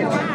แต่ว่า